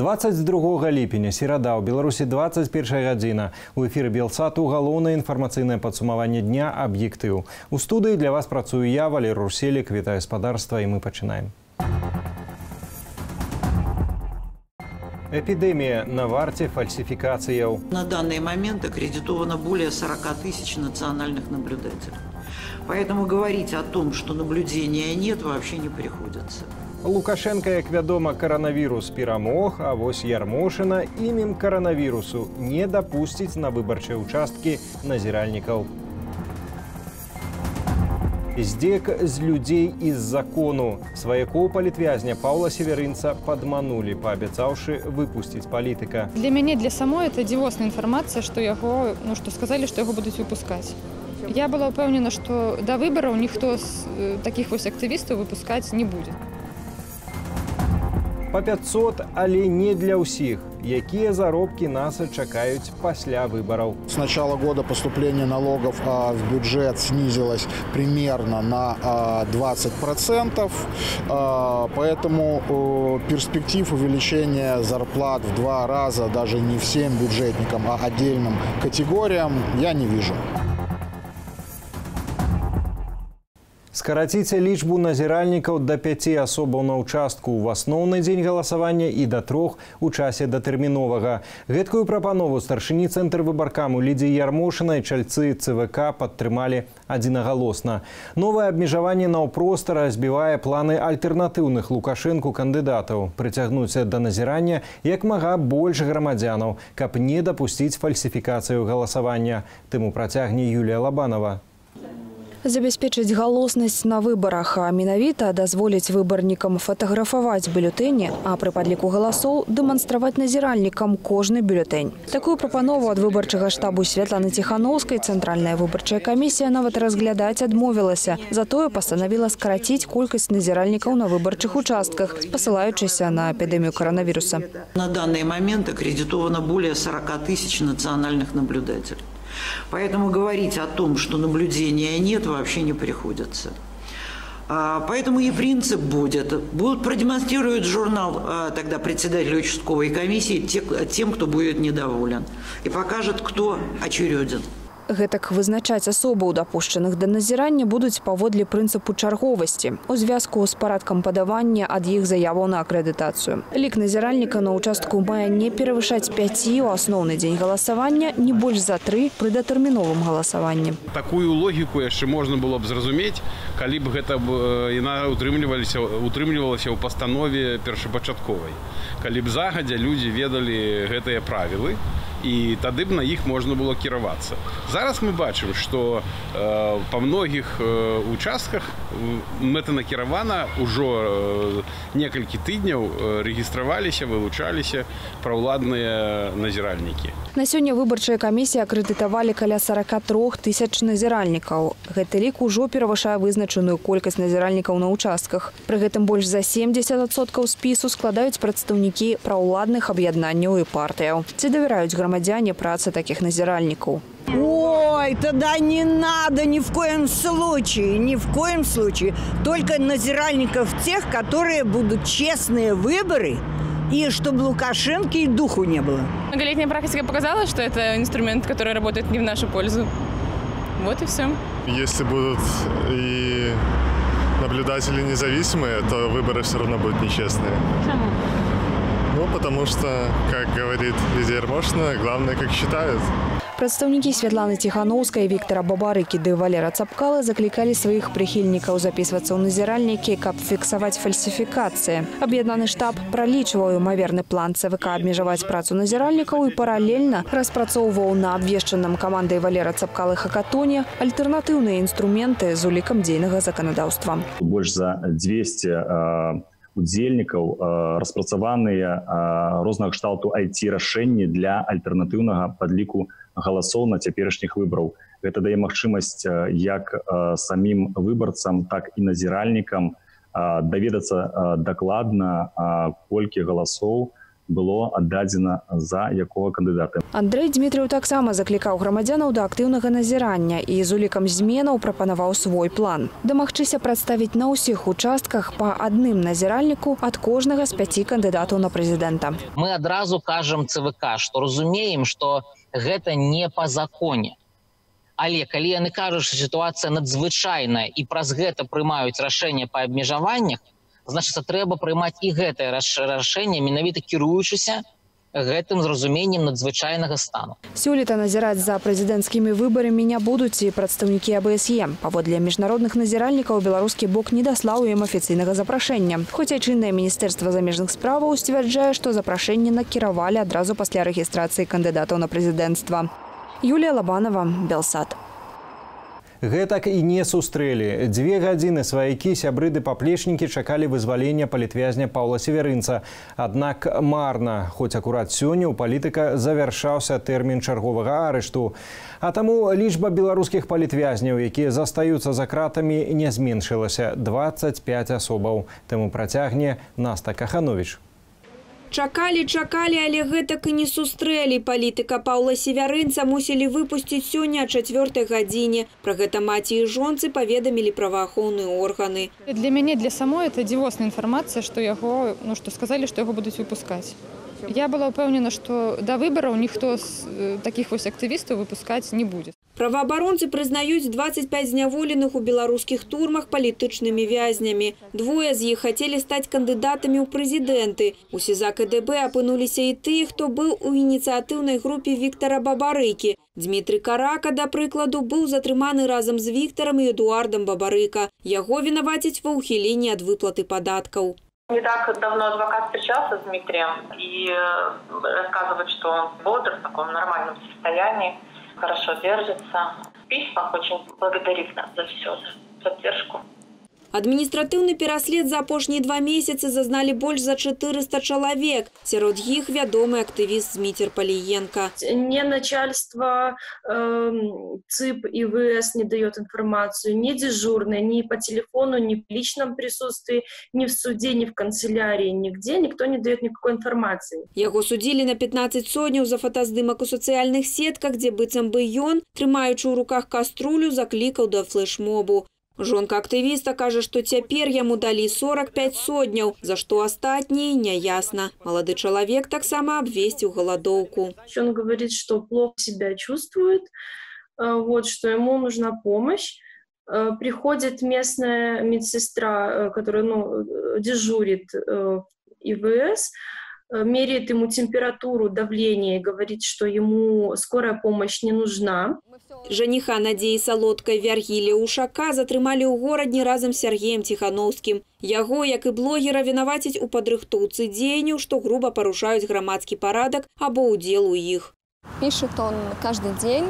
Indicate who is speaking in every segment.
Speaker 1: 22 ліпеня серада ў беларусі 21 гадзіна у эфіры белсату галоўнае інфармацыйнае падсумаванне дня аб'ектыў у студыі для вас працую я валер руселік вітаю гаспадарства і мы пачынаем Эпидемия на варте фальсификаций.
Speaker 2: На данный момент аккредитовано более 40 тысяч национальных наблюдателей. Поэтому говорить о том, что наблюдения нет, вообще не приходится.
Speaker 1: Лукашенко, як вядома, каранавірус перамог, а вось Ярмошына імем каранавірусу не дапусціць на выбарчыя ўчасткі назіральнікаў. Здзек з людзей і з закону. Сваякоў палітвязня Паўла Северынца падманулі, паабяцаўшы выпусціць палітыка.
Speaker 3: Для мяне для самой это дзівосная інфармацыя, што яго ну, што сказалі, што яго будуць выпускаць. Я была ўпэўнена, што да выбараў ніхто з э, такіх вось актывістаў выпускаць не будзе.
Speaker 1: Па 500, але не для ўсіх. Якія заробкі нас чакаюць пасля выбараў.
Speaker 4: С начала года поступление налогов а, в бюджет снизилось примерно на а, 20%. А, поэтому а, перспектив увеличения зарплат в два раза даже не всем бюджетникам, а отдельным категориям я не вижу.
Speaker 1: Скараціце лічбу назіральнікаў да пяці асобаў на ўчастку ў асноўны дзень галасавання і да трох у часе датэрміновага. Гэткую прапанову старшыні цэнтр выбаркаму Лідзі Ярмошынай чальцы ЦВК падтрымалі адзінагалосна. Новае абмежаванне наўпроста разбівае планы альтэрнатыўных лукашэнку кандыдатаў, прыцягнуць да назірання як мага больш грамадзянаў, каб не дапусціць фальсіфікацыю галасавання. Тыму працягне Юлія Лабанова.
Speaker 5: Забяспечыць галоснасць на выбарах, а менавіта дазволіць выбарнікам фатаграфаваць бюлетэні, а пры падліку галасоў дэманстраваць назіральнікам кожны бюлетэнь. Такую прапанову ад выбарчага штабу Святланы Ціханаўскай цэнтральная выбарчая камісія нават разглядаць адмовілася. Затое пастанавіла скараціць колькасць назіральнікаў на выбарчых участках, спасылаючыся на эпідэмію каранавіруса.
Speaker 2: На данный момент аккредитовано более 40 тысяч национальных наблюдателей. Поэтому говорить о том, что наблюдения нет, вообще не приходится. А, Поэтому и принцип будет. Будут продемонстрируют журнал а, тогда председателю участковой комиссии те- тем, кто будет недоволен. И покажет, кто очереден.
Speaker 5: Гэтак вызначаць асобаў дапушчаных да назірання будуць паводле прынцыпу чарговасці у звязку з парадкам падавання ад іх заяваў на акрэдытацыю. Лік назіральніка на ўчастку мае не перавышаць 5 у асноўны дзень галасавання, не больш за тры пры датэрміновым галасаванні.
Speaker 6: такую логіку яшчэ можна было б зразумець калі б гэта б э, яна утрымлівалася утрымлівалася ў пастанове першапачатковай калі б загадзя людзі ведалі гэтыя правілы і тады б на іх можна было кіравацца зараз мы бачым што э, па многіх э, участках мэтанакіравана ўжо э, некалькі тыдняў рэгістраваліся вылучаліся праўладныя назіральнікі
Speaker 5: На сёння выбарчая камісія акрэдытавалі каля 43 тысяч назіральнікаў. Гэты лік ужо перавышае вызначаную колькасць назіральнікаў на ўчастках. Пры гэтым больш за 70соткаў спісу складаюць прадстаўнікі праўладных аб'яднанняў і партыяў. Ці давяраюць грамадзяне працы такіх назіральнікаў.
Speaker 7: Ой, тогда не надо ни в коем случае, ни в коем случае. Только назиральников тех, которые будут честные выборы, и чтобы Лукашенко и духу не было.
Speaker 3: Многолетняя практика показала, что это инструмент, который работает не в нашу пользу. Вот и все.
Speaker 8: Если будут и наблюдатели независимые, то выборы все равно будут нечестные. Ну, потому что, как говорит Лидия Ермошина, главное, как считают.
Speaker 5: Прадстаўнікі Святланы Ціханаўскай, Віктора Бабарыкі ды Валера Цапкала заклікалі сваіх прыхільнікаў запісвацца ў назіральнікі, каб фіксаваць фальсіфікацыі. Аб'яднаны штаб пралічваў імаверны план ЦВК абмежаваць працу назіральнікаў і паралельна распрацоўваў на абвешчаным камандай Валера Цапкалы Хакатоне альтэрнатыўныя інструменты з улікам дзейнага заканадаўства.
Speaker 9: больш за 200 э, удзельнікаў распрацаваныя рознага кшталту IT-рашэнні для альтэрнатыўнага падліку галасоў на цяперашніх выбараў. Гэта дае магчымасць як самім выбарцам, так і назіральнікам даведацца дакладна, колькі галасоў было аддадзена за якога кандыдата
Speaker 5: Андрей Дмітрыў таксама заклікаў грамадзянаў да актыўнага назірання і з улікам зменаў прапанаваў свой план. Дамагчыся прадставіць на ўсіх участках па адным назіральніку ад кожнага з пяці кандыдатаў на прэзідэнта.
Speaker 10: мы адразу кажам цвк что разумеем что гэта не по законе але калі яны кажуць что сітуацыя надзвычайная і праз гэта прымаюць рашэнне па абмежаваннях значыцца трэба прымаць і гэтае раш- рашэнне менавіта кіруючыся гэтым зразуменнем надзвычайнага стану
Speaker 5: Сёлета назіраць за прэзідэнцкімі выбарамі не будуць і прадстаўнікі АБСЕ. Паводле міжнародных назіральнікаў беларускі бок не даслаў ім афіцыйнага запрашэння. Хоць айчыннае міністэрства замежных справаў сцвярджае, што запрашэнне накіравалі адразу пасля рэгістрацыі кандыдатаў на прэзідэнцтва. Юлія Лабанова, Белсад.
Speaker 1: Гэтак і не сустрэлі. Дзве гадзіны сваякі сябры ды паплечнікі чакалі вызвалення палітвязня Паўла Северынца. Аднак марна, хоць акурат сёння ў палітыка завяршаўся тэрмін чарговага арышту. А таму лічба беларускіх палітвязняў, якія застаюцца за кратамі, не зменшылася 25 асобаў. Таму працягне Наста Каханович.
Speaker 11: Чакалі, чакалі, але гэтак і не сустрэлі. Палітыка Паўла Севярынца мусілі выпусціць сёння о чацвёртай гадзіне. Пра гэта маці і жонцы паведамілі праваахоўныя органы.
Speaker 3: Для мяне, для самой это дзівосная інфармацыя, што яго, ну што сказалі, што яго будуць выпускаць. Я была ўпэўнена, што да выбараў ніхто з э, такіх вось актывістаў выпускаць не будзе.
Speaker 11: Праваабаронцы прызнаюць 25 зняволеных у беларускіх турмах палітычнымі вязнямі. Двое з іх хацелі стаць кандыдатамі ў прэзідэнты. У СІЗА КДБ апынуліся і тыя, хто быў у ініцыятыўнай групе Віктара Бабарыкі. Дмітрый Карака, да прыкладу, быў затрыманы разам з Віктарам і Эдуардам Бабарыка. Яго вінавацяць ва ўхіленні ад выплаты падаткаў.
Speaker 12: Не так давно адвокат встречался с Дмитрием и э, рассказывает, что он бодр, в таком нормальном состоянии, хорошо держится. В письмах очень благодарит нас за все, за поддержку.
Speaker 11: Адміністратыўны пераслед за апошнія два месяцы зазналі больш за 400 чалавек. Сярод іх вядомы актывіст Зміцер Паліенка.
Speaker 13: Не начальство э, ЦИП и ВС не дает информацию, не дежурная, ни по телефону, ни в личном присутствии, ни в суде, ни в канцелярии, нигде никто не дает никакой информации.
Speaker 11: Яго судзілі на 15 сотняў за фотаздымак у сацыяльных сетках, дзе быццам бы ён, трымаючы ў руках каструлю, заклікаў да флешмобу. Жонка актывіста кажа, што цяпер яму далі 45 сотняў, за што астатнія няясна. Малады чалавек таксама абвесціў галадоўку.
Speaker 13: Он говорит, что плохо себя чувствует, э, вот, что ему нужна помощь. Э, Приходит местная медсестра, э, которая ну, э, дежурит э, в ИВС, э, меряет ему температуру, давление, и говорит, что ему скорая помощь не нужна.
Speaker 11: Жаніха Надзеі Салодкай Вяргілія Ушака затрымалі ў горадні разам з Сергеем Ціхановскім. Яго, як і блогера, вінавацяць у падрыхтоўцы дзеянняў, што груба парушаюць грамадскі парадак або ўдзел у іх.
Speaker 14: Пишет он каждый день,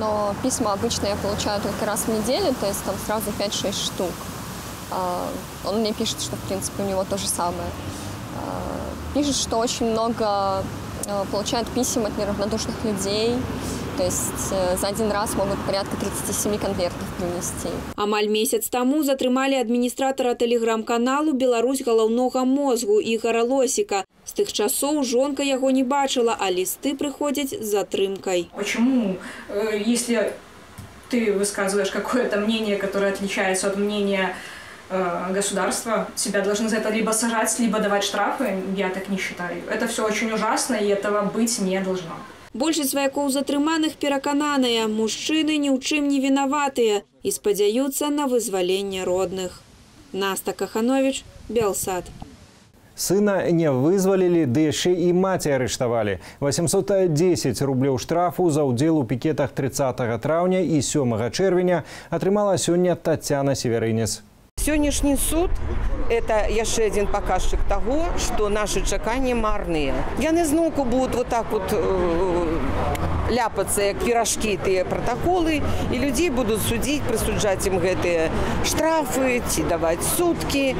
Speaker 14: но письма обычно я получаю только раз в неделю, то есть там сразу 5-6 штук. А, Он мне пишет, что, в принципе, у него то же самое. А, Пишет, что очень много э, получает писем от неравнодушных людей, то есть э, за один раз могут порядка 37 конвертов принести.
Speaker 11: Амаль месяц таму затрымалі адміністратара тэлеграм-каналу Беларусь галаўнога мозгу Ігара Лосіка. З тых часоў жонка яго не бачыла, а лісты прыходзяць з затрымкай.
Speaker 15: Почему, э, если ты высказываешь какое-то мнение, которое отличается от мнения э, государства, тебя должны за это либо сажать, либо давать штрафы? Я так не считаю. Это все очень ужасно, и этого быть не должно.
Speaker 11: Большасць сваякоў затрыманых перакананыя, мужчыны ні ў чым не вінаватыя і спадзяюцца на вызваленне родных. Наста Каханович, Белсад.
Speaker 1: Сына не вызвалілі, ды яшчэ і маці арыштавалі. 810 рублёў штрафу за ўдзел у пікетах 30 траўня і 7 чэрвеня атрымала сёння Тацяна Северынец.
Speaker 16: Сённяшні суд это яшчэ адзін паказчык таго, што нашы чаканні марныя. Яны зноўку будуць вот так вот э, ляпацца як піражкі тыя пратаколы і людзей будуць судзіць, прысуджаць ім гэтыя штрафы ці даваць суткі.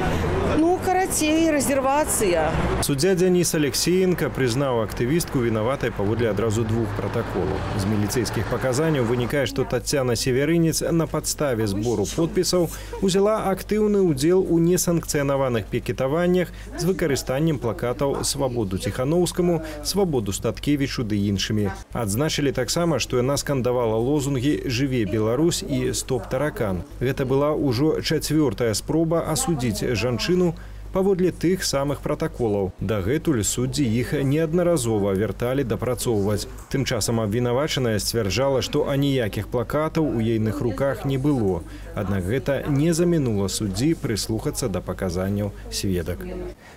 Speaker 16: Ну карацей рэзервацыя.
Speaker 1: Суддзя Дзяніс Алексеенко прызнаў актывістку вінаватай паводле адразу двух пратаколаў. З міліцэйскіх паказанняў вынікае, што Тацяна Северынец на падставе збору подпісаў узяла актыўны ўдзел у несанкцыйных несанкцыянаваных пікетаваннях з выкарыстаннем плакатаў свабоду ціханаўскаму свабоду статкевічу ды іншымі адзначылі таксама што яна скандавала лозунгі жыве Беларусь і стоп таракан гэта была ўжо чацвёртая спроба асудзіць жанчыну паводле тых самых пратаколаў. Дагэтуль суддзі іх неаднаразова вярталі дапрацоўваць. Тым часам абвінавачаная сцвярджала, што аніякіх плакатаў у ейных руках не было. Аднак гэта не замінула суддзі прыслухацца да паказанняў сведак.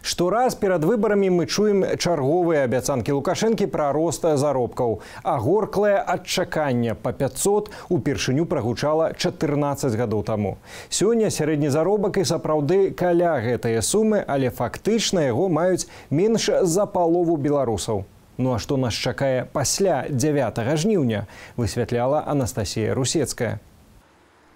Speaker 1: Штораз перад выбарамі мы чуем чарговыя абяцанкі лукашэнкі пра рост заробкаў. А горклае адчаканне па 500 упершыню прагучала 14 гадоў таму. Сёння сярэдні заробак і сапраўды каля гэтыя сумы сумы, але фактычна яго маюць менш за палову беларусаў. Ну а што нас чакае пасля 9 жніўня, высвятляла Анастасія Русецкая.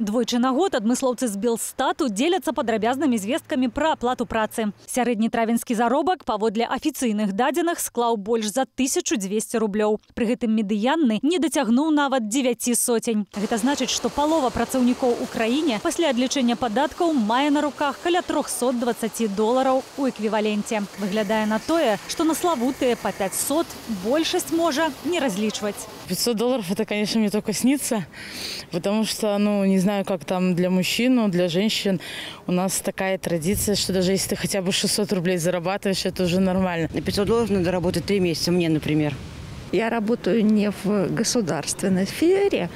Speaker 17: Двойчы на год адмыслоўцы з Белстату дзеляцца падрабязнымі звесткамі пра аплату працы. Сярэдні травенскі заробак паводле афіцыйных дадзеных склаў больш за 1200 рублёў. Пры гэтым медыянны не дацягнуў нават 9 соцень. Гэта значыць, што палова працаўнікоў у краіне пасля адлічэння падаткаў мае на руках каля 320 долараў у эквіваленце. Выглядае на тое, што на славутыя па 500 большасць можа не разлічваць.
Speaker 18: 500 долларов это, конечно, мне только снится, потому что, ну, не знаю, как там для мужчин, но для женщин у нас такая традиция, что даже если ты хотя бы 600 рублей зарабатываешь, это уже нормально.
Speaker 19: На 500 долларов надо работать 3 месяца, мне, например.
Speaker 20: Я работаю не в государственной сфере,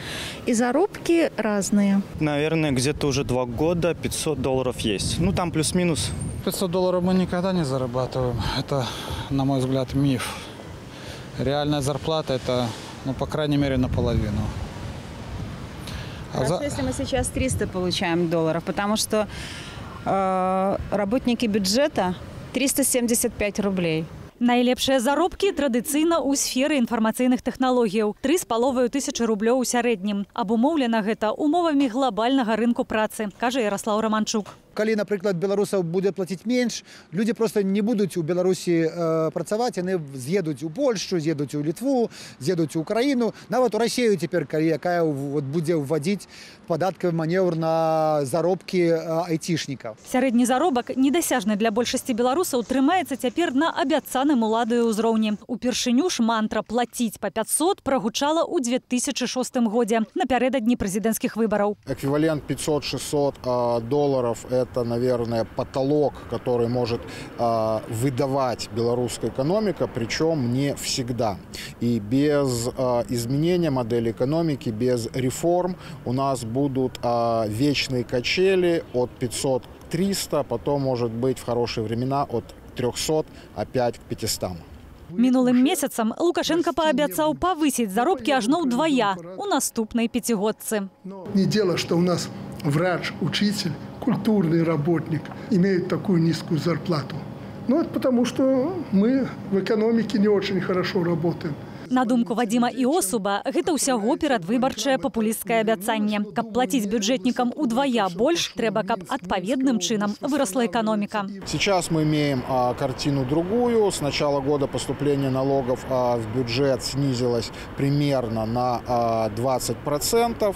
Speaker 20: и заработки разные.
Speaker 21: Наверное, где-то уже два года 500 долларов есть. Ну, там плюс-минус.
Speaker 22: 500 долларов мы никогда не зарабатываем. Это, на мой взгляд, миф. Реальная зарплата – это ну, по крайней мере, наполовину.
Speaker 23: А Хорошо, за... если мы сейчас 300 получаем долларов, потому что э, работники бюджета 375 рублей.
Speaker 17: Найлепшыя заробкі традыцыйна ў сферы інфармацыйных тэхналогіяў тры з паловаю тысячы рублёў у сярэднім абумоўлена гэта умовамі глобальнага рынку працы кажа Ярослаў раманчук
Speaker 24: калі напрыклад беларусаў будзе плаціць менш людзі просто не будуць у беларусі э, працаваць яны з'едуць у польшу з'едуць у літву з'едуць у краіну нават у рассею цяпер калі якая вот будзе ўвадзіць падаткавы манеўр на заробкі э, айцішнікаў
Speaker 17: сярэдні заробак недасяжны для большасці беларусаў трымаецца цяпер на абяцаным уладаю ўзроўні упершыню ж мантра плаціць по 500 прагучала ў 2006 годзе напярэдадні прэзідэнцкіх выбараў
Speaker 4: эквівалент 500 600 э, долларов это это, наверное, потолок, который может э, выдавать белорусская экономика, причем не всегда. И без э, изменения модели экономики, без реформ у нас будут э, вечные качели от 500 к 300, потом, может быть, в хорошие времена от 300 опять к 500.
Speaker 17: Мінулым месяцам Лукашенко паабяцаў павысіць заробкі ажно ўдвая у наступнай пяцігодцы.
Speaker 25: Не дело, что у нас врач, учитель, культурный работник имеют такую низкую зарплату. Ну, это потому что мы в экономике не очень хорошо работаем.
Speaker 17: На думку Вадима Иосуба, гэта ўсяго перадвыбарчае папулісцкае абяцанне. Каб плаціць бюджетникам удвая больш, трэба, каб адпаведным чынам выросла экономика.
Speaker 4: Сейчас мы имеем а, картину другую. С начала года поступление налогов а, в бюджет снизилось примерно на а, 20%.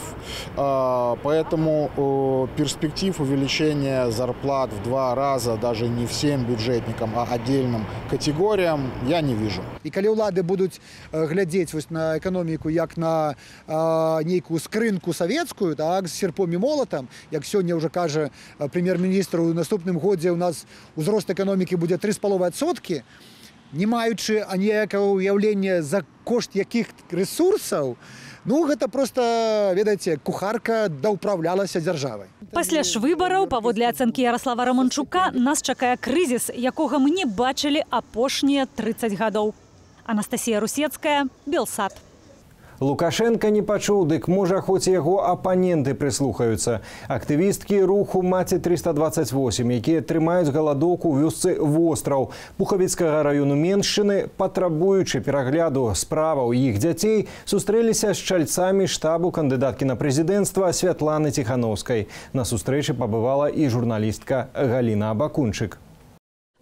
Speaker 4: А, поэтому а, перспектив увеличения зарплат в два раза даже не всем бюджетникам, а отдельным категориям я не вижу.
Speaker 24: И когда улады будут глядзець вось на эканоміку як на нейкую скрынку савецкую так з серпом і молатам як сёння уже кажа прэм'ер-міністр у наступным годзе у нас узрост эканомікі будзе три з паловай адсоткі не маючы аніякага ўяўлення за кошт якіх ресурсаў Ну гэта просто ведаеце кухарка даўпраўлялася дзяржавай.
Speaker 17: Пасля ж выбараў паводле ацэнкі ярослава раманчука нас чакае крызіс якога мы не бачылі апошнія 30 гадоў Анастасія Русецкая, Белсад.
Speaker 1: Лукашенко не пачуў, дык можа хоць яго апаненты прыслухаюцца. Актывісткі руху маці 328, якія трымаюць галадоўку ў вёсцы востраў пухавіцкага раёну меншчыны, патрабуючы перагляду справаў іх дзяцей, сустрэліся з чальцамі штабу кандыдаткі на прэзідэнцтва святланы ціхановскай. На сустрэчы пабывала і журналістка Галіна Абакунчык.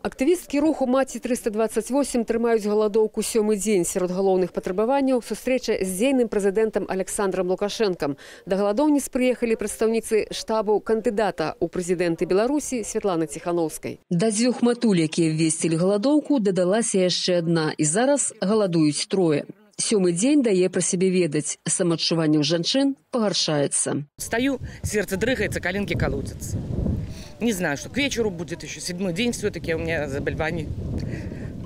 Speaker 26: Актывісткі руху маці 328 трымаюць галадоўку сёмы дзень сярод галоўных патрабаванняў сустрэча з дзейным прэзідэнтам Александром Лукашэнкам. Да галадоўніц прыехалі прадстаўніцы штабу кандыдата ў прэзідэнты Беларусі Святланы Ціхановскай. Да дзвюх матуль, якія ввесцілі галадоўку, дадалася яшчэ адна і зараз галадуюць трое. Сёмы дзень дае пра сябе ведаць. Самаадчуванне ў жанчын пагаршаецца.
Speaker 27: Стою, сердце дрыгается, коленки колотятся. Не знаю, что к вечеру будет еще седьмой день все-таки у меня заболеваний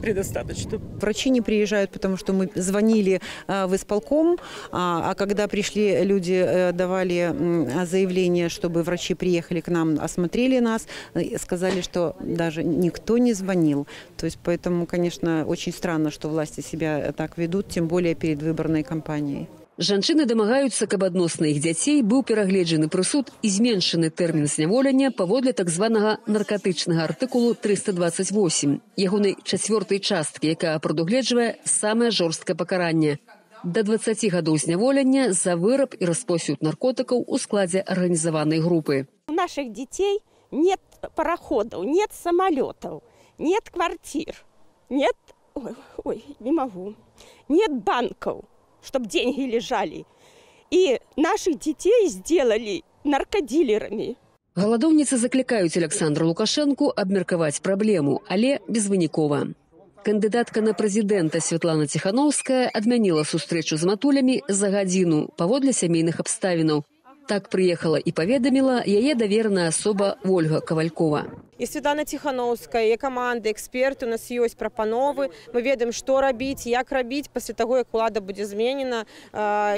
Speaker 27: предостаточно.
Speaker 28: Врачи не приезжают, потому что мы звонили э, в исполком, а, а когда пришли люди, э, давали э, заявление, чтобы врачи приехали к нам, осмотрели нас, э, сказали, что даже никто не звонил. То есть поэтому, конечно, очень странно, что власти себя так ведут, тем более перед выборной кампанией.
Speaker 26: Жанчыны дамагаюцца, каб адносна іх дзяцей быў перагледжаны прысуд і зменшаны тэрмін зняволення паводле так званага наркатычнага артыкулу 328, ягонай чацвёртай часткі, якая прадугледжвае самае жорсткае пакаранне. До 20 гадоў зняволення за выраб і распосюд наркотыкаў у складзе арганізаванай групы.
Speaker 29: У наших детей нет пароходов, нет самолетов, нет квартир, нет... Ой, ой, не могу. Нет банков чтобы деньги лежали. И наших детей сделали наркодилерами.
Speaker 26: Галадоўніцы заклікаюць Александра Лукашэнку абмеркаваць праблему, але безвынікова. Кандыдатка на прэзідэнта Святлана Ціхановская адмяніла сустрэчу з матулямі за гадзіну паводле сямейных абставінаў. Так прыехала і паведаміла яе давераная асоба Ольга Кавалькова.
Speaker 30: І Святлана Ціхановская, і каманда эксперты, у нас ёсць прапановы. Мы ведаем, што рабіць, як рабіць пасля таго, як улада будзе зменена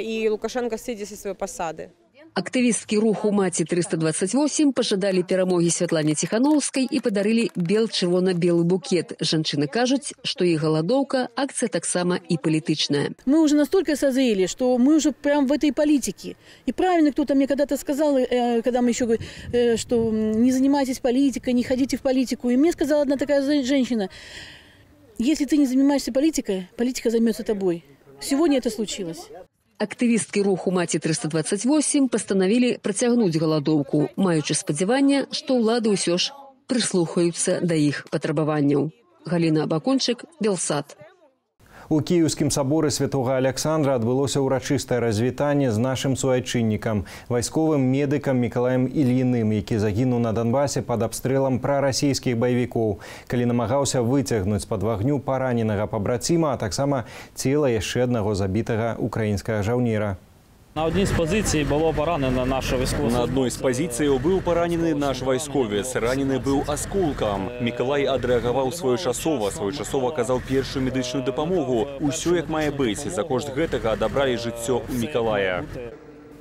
Speaker 30: і Лукашенко сыдзе са сваёй пасады.
Speaker 26: Актывісткі руху маці 328 пажадалі перамогі Святлане Ціхановскай і падарылі бел-чырвона-белы букет. Жанчыны кажуць, што іх галадоўка акцыя таксама і палітычная.
Speaker 31: Мы уже настолько созрели, что мы уже прям в этой политике. И правильно кто-то мне когда-то сказал, э, когда мы еще говорили, э, что не занимайтесь политикой, не ходите в политику. И мне сказала одна такая женщина, если ты не занимаешься политикой, политика займется тобой. Сегодня это случилось.
Speaker 26: Актывісткі руху маці 328 пастанавілі працягнуць галадоўку, маючы спадзяванне, што ўлады ўсё ж прыслухаюцца да іх патрабаванняў. Галіна Бакончык, Белсад.
Speaker 1: У кіеўскім саборы святога Александра адбылося ўрачыстае развітанне з нашым суайчыннікам, вайсковым медыкам Миколаем Ільіным, які загінуў на Донбасе пад абстрэлам прарасійскіх баевікоў, калі намагаўся выцягнуць пад вагню параненага пабраціма, а таксама цела яшчэ аднаго забітага украінскага жаўнера.
Speaker 32: На одній з позицій було поранено нашу військову.
Speaker 33: На одной з позицій був поранений наш військовець. Ранений був осколком. Миколай адреагував своєчасово, своєчасово оказав першу медичну допомогу. Усё як має бути. За кошт гэтага адабралі жыццё у Миколая.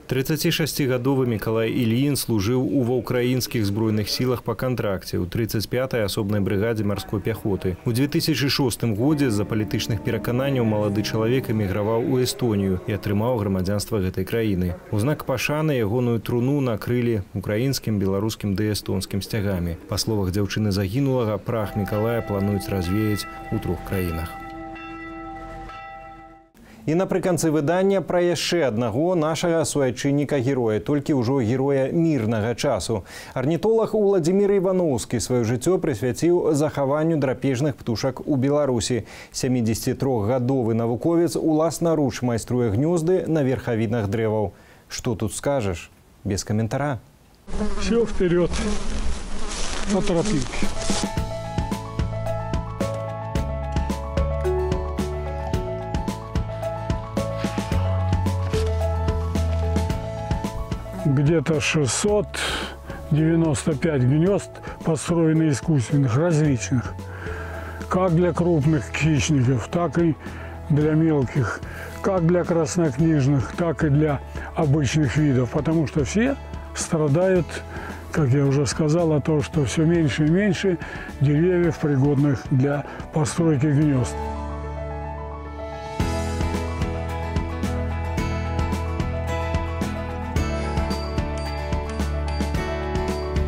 Speaker 1: 36гадовы Миколай Ільін служыў у ва ўкраінскіх збройных сілах па кантракце ў 35 асобнай брыгадзе марской пяхоты. У 2006 годзе з-за палітычных перакананняў малады чалавек эміграваў у Эстонію і атрымаў грамадзянства гэтай краіны. У знак пашаны ягоную труну накрылі украінскім, беларускім ды эстонскім сцягамі. Па словах дзяўчыны загінулага прах Миколая плануюць развеяць у трох краінах. І напрыканцы выдання пра яшчэ аднаго нашага суайчынніка героя, толькі ўжо героя мірнага часу. Арнітолог Уладзімир Івановскі сваё жыццё прысвяціў захаванню драпежных птушак у Беларусі. 73гадовы навуковец уласнаруч майструе гнёзды на верхавінах дрэваў. Што тут скажаш? Без каментара.
Speaker 34: Все вперед по тропинке. Где-то 695 гнезд построены искусственных, различных. Как для крупных хищников, так и для мелких. Как для краснокнижных, так и для обычных видов. Потому что все страдают, как я уже сказал, от того, что все меньше и меньше деревьев, пригодных для постройки гнезд.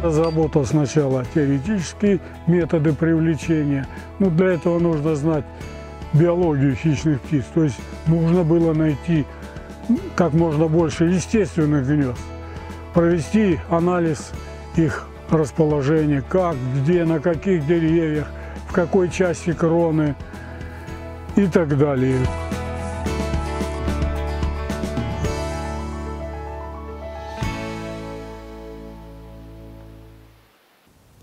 Speaker 34: Разработал сначала теоретические методы привлечения. Но для этого нужно знать биологию хищных птиц. То есть нужно было найти как можно больше естественных гнезд. Провести анализ их расположения, как, где, на каких деревьях, какой части кроны и так далее.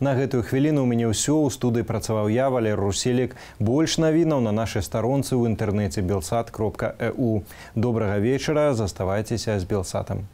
Speaker 1: На гэтую хвіліну ў мяне ўсё ў студыі працаваў я валер руселік. Больш навінаў на нашай старонцы ў інтэрнэце белсад кропка эу. Добрага вечара заставайцеся з белсатам